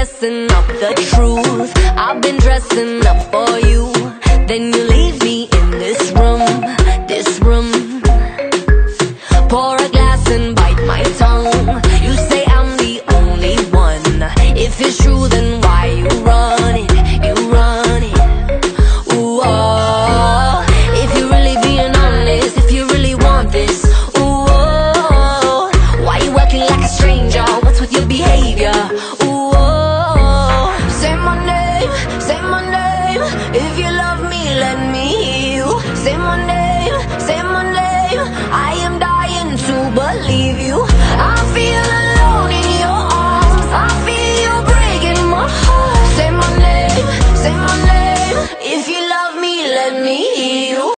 dressing up the truth. I've been dressing up for you. Then you leave me in this room, this room. Pour a glass and bite my tongue say my name. If you love me, let me hear you. Say my name, say my name. I am dying to believe you. I feel alone in your arms. I feel you breaking my heart. Say my name, say my name. If you love me, let me